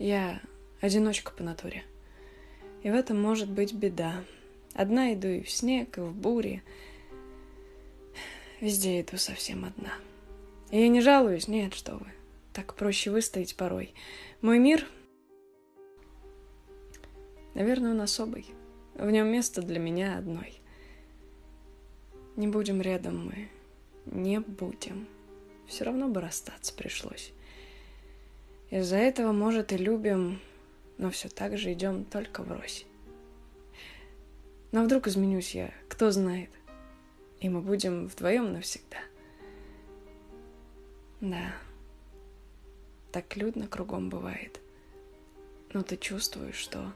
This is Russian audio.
Я одиночка по натуре. И в этом может быть беда. Одна иду и в снег, и в буре. Везде иду совсем одна. И я не жалуюсь, нет, что вы. Так проще выстоять порой. Мой мир, наверное, он особый. В нем место для меня одной. Не будем рядом мы, не будем. Все равно бы расстаться пришлось. Из-за этого, может, и любим, но все так же идем только врозь. Но вдруг изменюсь я, кто знает. И мы будем вдвоем навсегда. Да, так людно кругом бывает. Но ты чувствуешь, что.